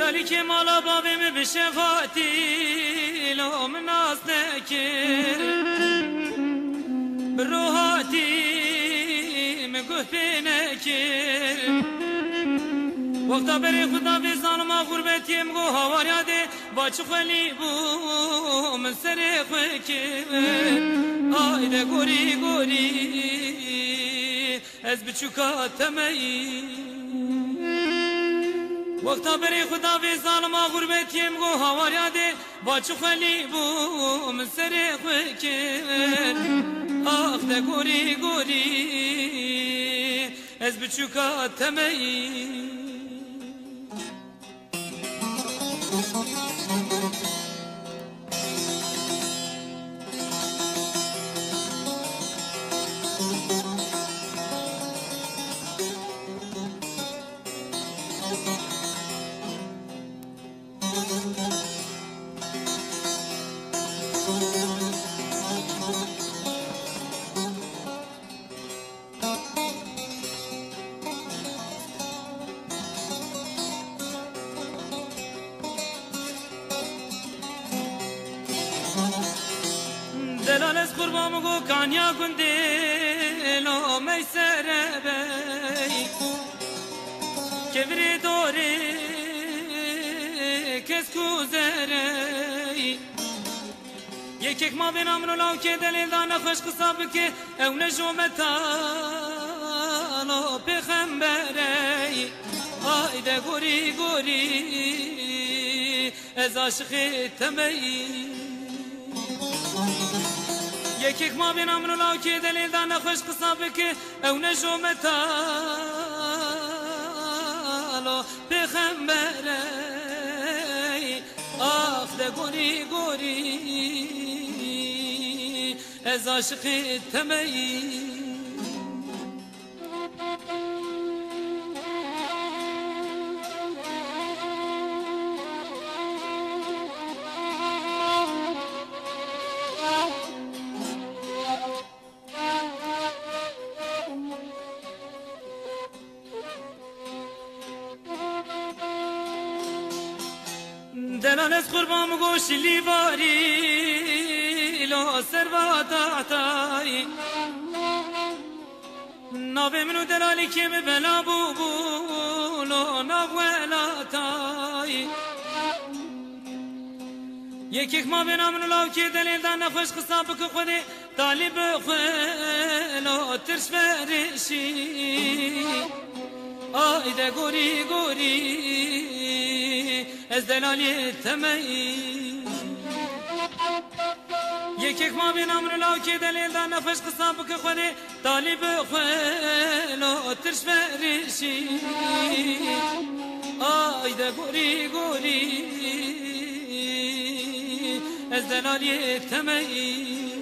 Ali Kemal abla beni bir şefaati lom naz nekir Ruhati me guh pe nekir Vakta beri kuda bir zanıma gurbetim gu havar yade Baçı khali bu min seri khikir Ayde gori gori Ez biçuka temeyi. وقتا بری خدا بی ظالما غربتیم گو هواریا ده با چه خلی بو من سر خوکی آخ ده گوری گوری از بچوکا تمی دلال از قربام گو کانیا گنده لو میسر بی کبری دوری کس کو زری یکیک ما بین امرو لاو که دلیل دانا خوش قصاب که او نجو متالو پیغمبری آیده گوری گوری از عاشقی تمی یکیک ما بین امن لاو که دلیل دا نخوش قصا بکه او نجو متالو پیغمبره آخ ده گوری گوری از عاشقی تمی دلالت قربان گوش لیواری لا سروات عطای ناوی منو دلالی که بلا بو بو لو ناولا تای یکیک ما بنا منو لاو که دلیل دا نخوش خصاب که خودی طالب ترش فرشی. آیده گوری گوری. از دلالی تمی یکیک ما بین امر لاو که دلیل دا نفش قصاب که خودی طالب خلو ترش فرشی. آی ده گوری گوری از دلالی تمی